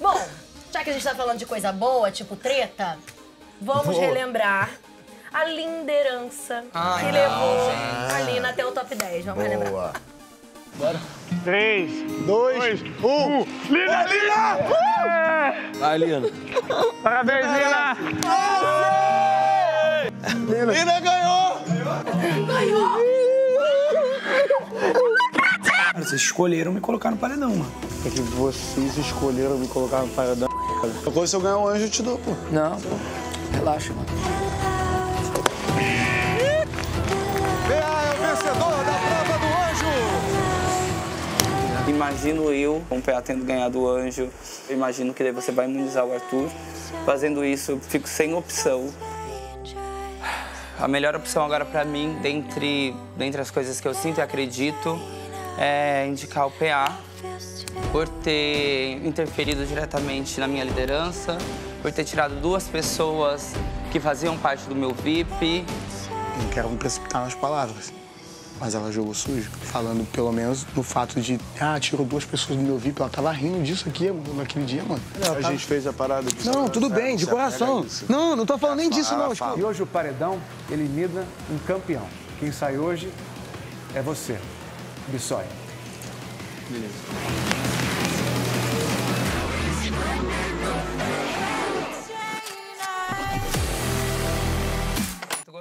Bom, já que a gente tá falando de coisa boa, tipo treta, vamos Boa. relembrar a liderança Ai, que não, levou gente. a Lina até o top 10. Vamos relembrar. Boa. Bora. 3, 2, 1. Lina, Lina! Vai, Lina. Parabéns, Lina! Lina! Lina ganhou! Cara, vocês escolheram me colocar no paredão, mano. É que vocês escolheram me colocar no paredão. Depois se eu ganhar um anjo, eu te dou, pô. Não, pô. Relaxa, mano. É o vencedor da prova do anjo! Imagino eu, com o PA tendo ganhado o anjo, eu imagino que daí você vai imunizar o Arthur. Fazendo isso, eu fico sem opção. A melhor opção agora pra mim, dentre, dentre as coisas que eu sinto e acredito, é indicar o PA por ter interferido diretamente na minha liderança, por ter tirado duas pessoas que faziam parte do meu VIP. Não quero me precipitar nas palavras, mas ela jogou sujo, falando pelo menos no fato de, ah, tirou duas pessoas do meu VIP, ela tava rindo disso aqui naquele dia, mano. A gente fez a parada de Não, tudo bem, de coração. Não, não tô falando nem disso, não. Tipo, E hoje o paredão elimina um campeão. Quem sai hoje é você, Bissóia. Muito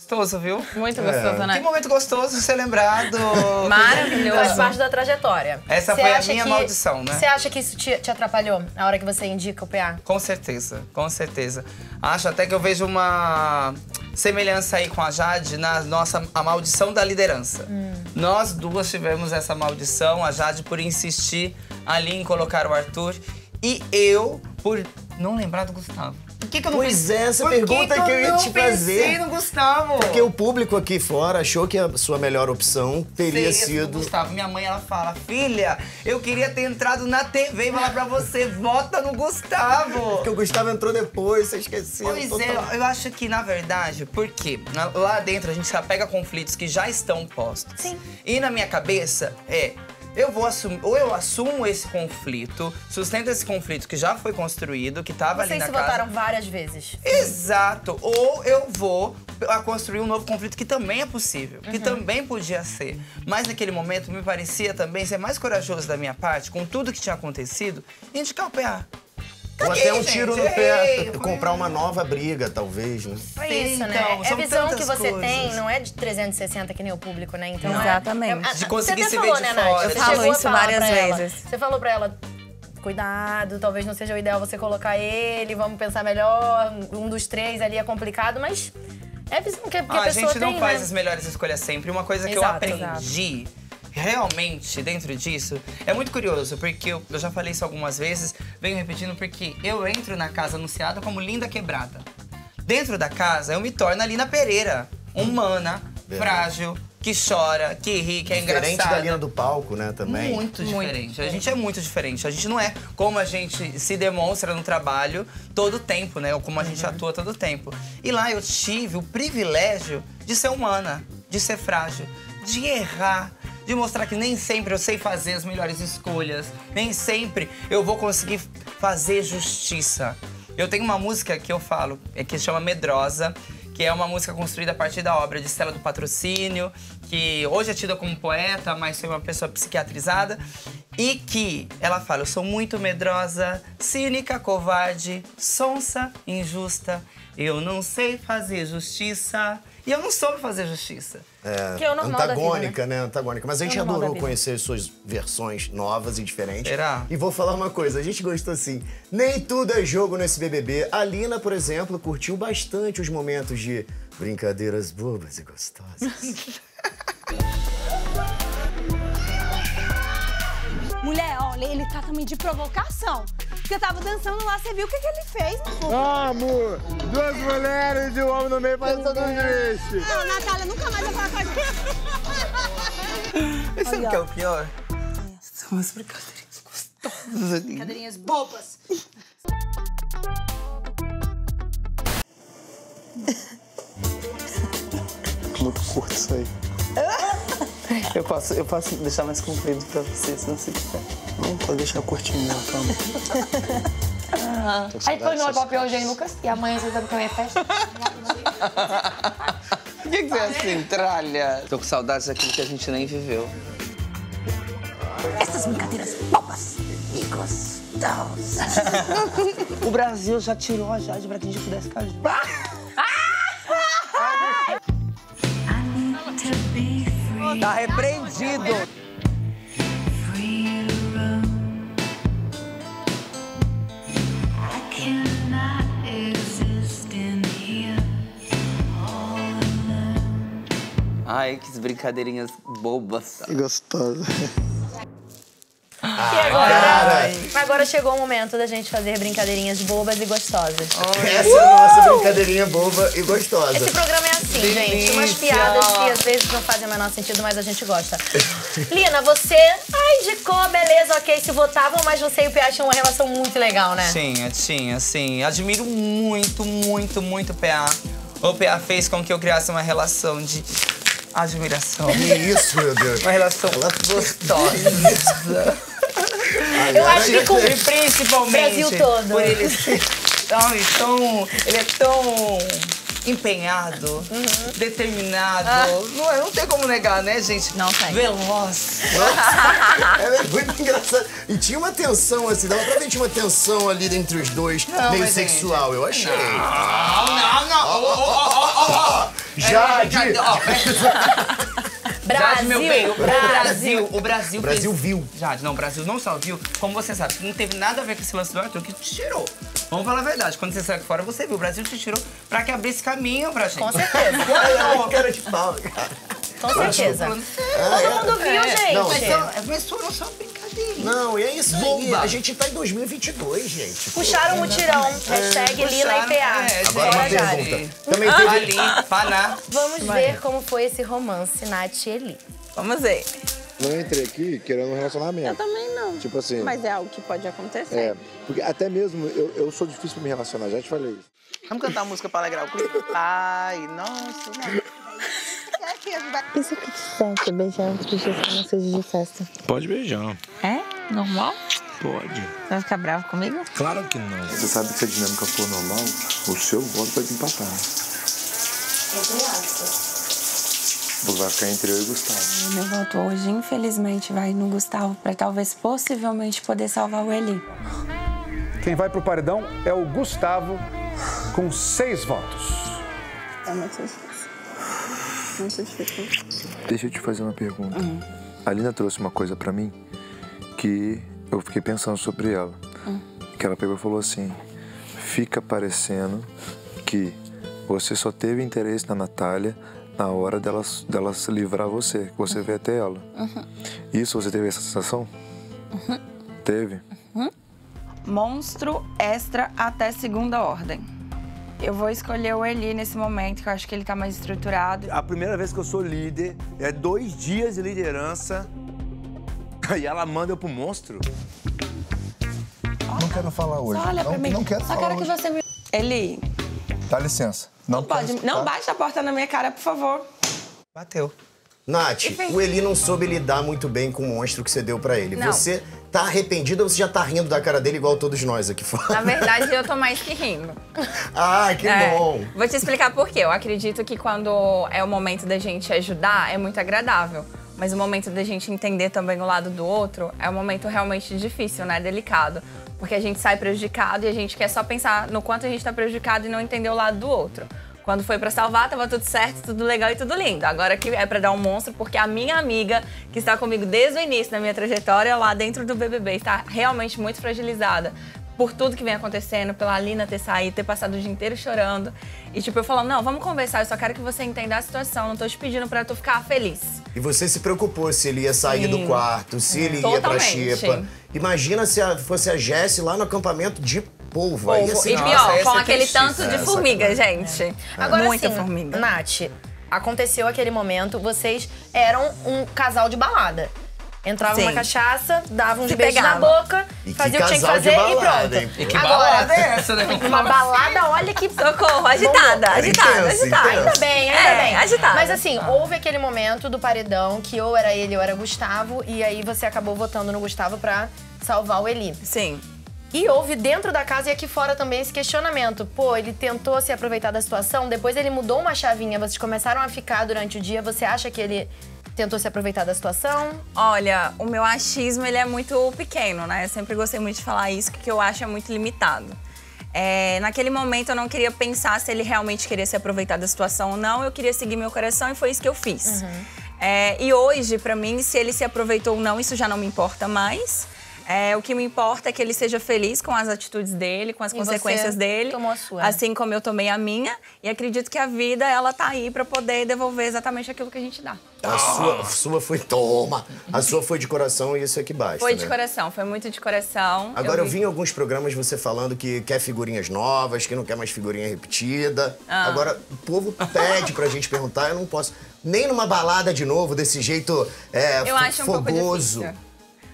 gostoso, viu? Muito gostoso, Que né? momento gostoso de ser lembrado. Faz Maravilhoso. parte da trajetória. Essa Você foi a minha que- maldição, né? Você acha que isso te, te atrapalhou na hora que você indica o PA? Com certeza, com certeza. Acho até que eu vejo uma semelhança aí com a Jade na nossa a maldição da liderança. Nós duas tivemos essa maldição, a Jade por insistir ali em colocar o Arthur e eu por não lembrar do Gustavo. Por que, que eu não Pois pensei- é, essa Por pergunta que que eu ia não te pensei fazer. no Gustavo. Porque o público aqui fora achou que a sua melhor opção teria Seria sido. Gustavo. Minha mãe, ela fala, filha, eu queria ter entrado na TV e falar pra você, vota no Gustavo. Porque o Gustavo entrou depois, você esqueceu. Pois é, eu acho que, na verdade, porque lá dentro a gente se apega a conflitos que já estão postos. Sim. E na minha cabeça é. Eu vou assumir, ou eu assumo esse conflito, sustento esse conflito que já foi construído, que tava ali Vocês na se casa. votaram várias vezes. Exato. Ou eu vou a construir um novo conflito que também é possível, que Uhum. também podia ser. Mas naquele momento me parecia também ser mais corajoso da minha parte, com tudo que tinha acontecido, indicar o PA. Ou até um gente, tiro no pé. Comprar uma nova briga, talvez, né? É Sim, isso, né? então, é a visão que você coisas. tem, não é de 360 que nem o público, né? Então, é- Exatamente. é- De conseguir você se até ver falou, de né, Nath? fora. Eu falo a isso várias pra ela. vezes. Você falou pra ela, cuidado, talvez não seja o ideal você colocar ele, vamos pensar melhor, um dos três ali é complicado, mas é a visão que, que a Ah, a pessoa gente não tem, faz né? as melhores escolhas sempre. Uma coisa que eu Exato, aprendi realmente dentro disso é muito curioso, porque eu, eu já falei isso algumas vezes, venho repetindo porque eu entro na casa anunciada como linda quebrada. Dentro da casa eu me torno a Lina Pereira, humana, Verdade. frágil, que chora, que ri, que é Diferente engraçada. da linha do palco, né, também. Muito diferente. A gente é muito diferente. A gente não é como a gente se demonstra no trabalho todo o tempo, né? Ou como a gente atua todo o tempo. E lá eu tive o privilégio de ser humana, de ser frágil, de errar, de mostrar que nem sempre eu sei fazer as melhores escolhas, nem sempre eu vou conseguir fazer justiça. Eu tenho uma música que eu falo, é que chama Medrosa, que é uma música construída a partir da obra de Stella do Patrocínio, que hoje é tida como poeta, mas foi uma pessoa psiquiatrizada, e que ela fala: Eu sou muito medrosa, cínica, covarde, sonsa, injusta, eu não sei fazer justiça. E eu não soube fazer justiça. É, Que é o normal da vida, antagônica, né? Antagônica. Mas a gente É normal da adorou conhecer as suas versões novas e diferentes. Será? E vou falar uma coisa, a gente gostou assim. Nem tudo é jogo nesse BBB. A Lina, por exemplo, curtiu bastante os momentos de brincadeiras bobas e gostosas. Mulher, olha, ele tá também de provocação. Porque eu tava dançando lá, você viu o que, que ele fez, meu povo? Amor, duas mulheres e um homem no meio faz todo isso. Não, Natália, nunca mais vai falar com a gente. E sabe o que é o pior? São umas brincadeiras gostosas ali. Cadeirinhas bobas. Muito curto isso aí. Eu posso, eu posso deixar mais comprido pra você, se você quiser. Não, pode deixar curtinho, não, calma. Com Aí foi no Pop hoje, hein, Lucas? E amanhã você também é festa? Por que, que você é assim, tralha? Tô com saudades daquilo que a gente nem viveu. Essas brincadeiras bobas e gostosas. o Brasil já tirou a Jade pra que a gente pudesse ficar Tá repreendido. Ai, que brincadeirinhas bobas. Gostosa. E agora, agora chegou o momento da gente fazer brincadeirinhas bobas e gostosas. Essa é a nossa brincadeirinha boba e gostosa. Esse programa é assim, gente. Umas Delícia. piadas que às vezes não fazem o menor sentido, mas a gente gosta. Lina, você. Ai, indicou, beleza, ok, se votavam, mas você e o PA tinham uma relação muito legal, né? Tinha, tinha, sim. Admiro muito, muito, muito o PA. O PA fez com que eu criasse uma relação de admiração. Que isso, meu Deus. Uma relação gostosa. Eu acho que com E principalmente Brasil todo. por ele ser tão, tão- ele é tão empenhado, determinado. Não, é- não tem como negar, né, gente? Não tem. Veloz. Ela é muito engraçada. E tinha uma tensão, assim, dava pra ver tinha uma tensão ali entre os dois, Não, meio gente, sexual, eu achei. Não, não, não. Ó, ó, ó. Jade! É, Jade, ó. Jade, meu bem, o Brasil. Brasil, o Brasil, O Brasil fez- viu. Jade, não, o Brasil não só viu, como você sabe, não teve nada a ver com esse lance do Arthur que te tirou. Vamos falar a verdade, quando você saiu fora, você viu, o Brasil te tirou pra que abrisse caminho pra gente. Com certeza. Olha, cara de pau, cara. Com certeza. Todo mundo viu, gente. Não, Mas, só- mas foram só brincadeirinhas. Não, e é isso aí. Bomba. A gente tá em 2022, gente. Puxaram o mutirão. Hashtag Lina e PA. É, Agora uma gente. pergunta. Também teve... Ali, Paná. Vamos ver como foi esse romance, Nath e Eli. Vamos ver. Não entrei aqui querendo um relacionamento. Eu também não. Tipo assim. Mas é algo que pode acontecer. É, porque até mesmo eu, eu sou difícil pra me relacionar, já te falei isso. Vamos cantar uma música pra alegrar o clima? Ai, nossa. E se eu quisesse beijar antes de ser não seja de festa? Pode beijar. É? Normal? Pode. Vai ficar bravo comigo? Claro que não. Você sabe que se a dinâmica for normal, o seu voto vai empatar. Porque vai ficar entre eu e Gustavo. Meu voto hoje, infelizmente, vai no Gustavo pra talvez, possivelmente, poder salvar o Eli. Quem vai pro paredão é o Gustavo, com seis votos. É muito difícil. Muito difícil. Deixa eu te fazer uma pergunta. A Lina trouxe uma coisa pra mim que eu fiquei pensando sobre ela. Que ela pegou e falou assim: fica parecendo que você só teve interesse na Natália na hora dela, dela se livrar você, que você veio até ela. Isso você teve essa sensação? Teve? Monstro extra até segunda ordem. Eu vou escolher o Eli nesse momento, que eu acho que ele tá mais estruturado. A primeira vez que eu sou líder, é dois dias de liderança. E ela manda eu pro monstro. Não quero falar hoje. Só olha pra mim. Só quero que você me. Eli, Dá licença. Não, pode. Não bate a porta na minha cara, por favor. Bateu. Nath, o Eli não soube lidar muito bem com o monstro que você deu pra ele. Não. Você tá arrependida ou você já tá rindo da cara dele igual todos nós aqui fora? Na verdade, eu tô mais que rindo. Ah, que É. bom. Vou te explicar por quê. Eu acredito que quando é o momento da gente ajudar, é muito agradável. Mas o momento da gente entender também o lado do outro é um momento realmente difícil, né? Delicado. Porque a gente sai prejudicado e a gente quer só pensar no quanto a gente tá prejudicado e não entender o lado do outro. Quando foi pra salvar, tava tudo certo, tudo legal e tudo lindo. Agora que é pra dar um monstro, porque a minha amiga, que está comigo desde o início da minha trajetória lá dentro do BBB, está realmente muito fragilizada por tudo que vem acontecendo, pela Alina ter saído, ter passado o dia inteiro chorando. E tipo, eu falando, não, vamos conversar, eu só quero que você entenda a situação, não tô te pedindo pra tu ficar feliz. E você se preocupou se ele ia sair Sim. do quarto, se ele ia pra xepa. Imagina se a- fosse a Jess lá no acampamento de polvo. Aí ia Polvo. ser E Nossa, pior, ia com aquele tanto de É, formiga, gente. Agora Muita sim, formiga. Nath, aconteceu aquele momento, vocês eram um casal de balada. Entravam Sim. na cachaça, davam uns Se beijos na pegava. boca, E que faziam o que tinha que fazer e balada, pronto. hein? E que Agora, balada é essa, né? Uma balada, olha que. Socorro, agitada, agitada, Intenso, agitada. intenso. Ainda bem, ainda É, bem. agitada. Mas assim, houve aquele momento do paredão que ou era ele ou era Gustavo, e aí você acabou votando no Gustavo pra salvar o Eli. Sim. E houve dentro da casa e aqui fora também esse questionamento. Pô, ele tentou se aproveitar da situação, depois ele mudou uma chavinha, vocês começaram a ficar durante o dia. Você acha que ele tentou se aproveitar da situação? Olha, o meu achismo ele é muito pequeno, né? Eu sempre gostei muito de falar isso, que eu acho é muito limitado. É, naquele momento eu não queria pensar se ele realmente queria se aproveitar da situação ou não, eu queria seguir meu coração e foi isso que eu fiz. É, e hoje, pra mim, se ele se aproveitou ou não, isso já não me importa mais. É, o que me importa é que ele seja feliz com as atitudes dele, com as E consequências você dele. tomou a sua. Assim como eu tomei a minha. E acredito que a vida, ela tá aí pra poder devolver exatamente aquilo que a gente dá. A sua, a sua foi, toma, a sua foi de coração e isso é que basta, Foi de né? coração, foi muito de coração. Agora eu, vi- vi em alguns programas você falando que quer figurinhas novas, que não quer mais figurinha repetida. Ah. Agora, o povo pede pra gente perguntar, eu não posso. Nem numa balada de novo, desse jeito é, Eu acho um pouco fogoso. difícil.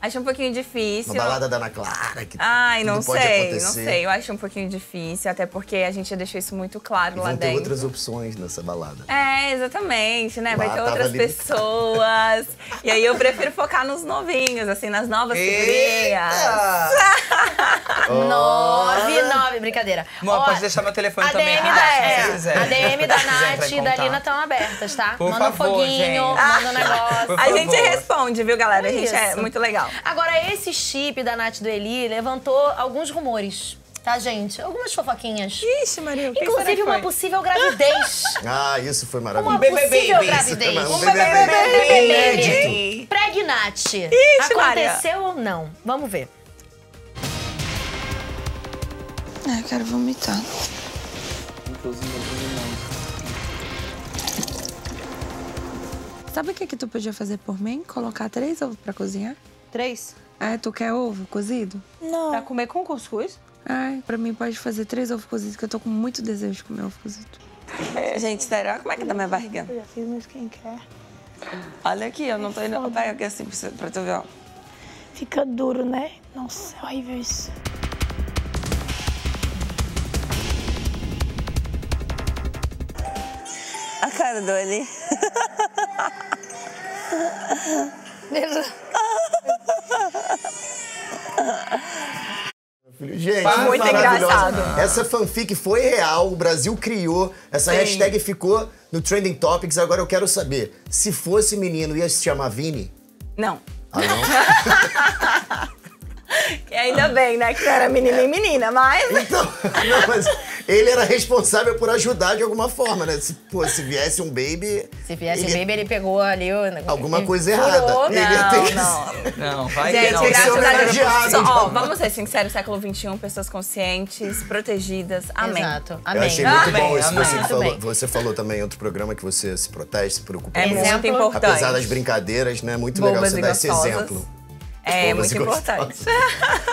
Acho um pouquinho difícil. Uma balada da Ana Clara, que Ai, não sei, não sei. Eu acho um pouquinho difícil, até porque a gente já deixou isso muito claro E lá vão ter dentro. outras opções nessa balada. É, exatamente, né? Vai Lá ter tava outras ali- pessoas. e aí eu prefiro focar nos novinhos, assim, nas novas figurinhas. Nove, nove, brincadeira. Amor, Ó, pode deixar meu telefone a também. DM Ah, da, se é, quiser. a DM da Se Nath e da. Lina estão abertas, tá? Por manda favor, um foguinho, gente. manda um negócio. Por A gente favor. responde, viu, galera? A gente é Isso. muito legal. Agora, esse chip da Nath e do Eli levantou alguns rumores, tá, gente? Algumas fofoquinhas. Ixi, Maria, o que será Inclusive que uma foi? possível gravidez. Ah, isso foi maravilhoso. Uma bebê possível baby. gravidez. Um bebê bebê inédito. Pregnate. Ixi, Maria. Aconteceu ou não? Vamos ver. É, quero vomitar. Sabe o que que tu podia fazer por mim? Colocar três ovos pra cozinhar? Três? É, tu quer ovo cozido? Não. Pra comer com cuscuz? Ai, pra mim pode fazer três ovos cozidos, que eu tô com muito desejo de comer ovo cozido. Gente, sério, olha como é que tá minha barriga. Eu já fiz meu skincare. Olha aqui, eu não tô indo. Pega aqui assim pra tu ver, ó. Fica duro, né? Nossa, é horrível isso. A cara do Ali. Gente, muito engraçado. Essa fanfic foi real, o Brasil criou, essa Sim. hashtag ficou no Trending Topics. Agora eu quero saber, se fosse menino, ia se chamar Vini? Não. Ah, não? Ainda bem, né? Que era menina e menina, mas. Então, não, mas ele era responsável por ajudar de alguma forma, né? Se, pô, se viesse um baby. Se viesse ele- o baby, ele pegou ali o negócio. Alguma coisa errada. Ele ia ter que- Não, Não, vai Gente, que não. que graças a Deus. Só, ó, então. vamos ser sinceros, século XXI, pessoas conscientes, protegidas. Amém. Exato. Eu Amém. achei muito Amém, bom isso. amém. Você, falou, você falou também em outro programa que você se protege, se preocupa É com muito. Exemplo. importante. Apesar das brincadeiras, né? Muito legal Bobas você dar esse exemplo. É muito importante.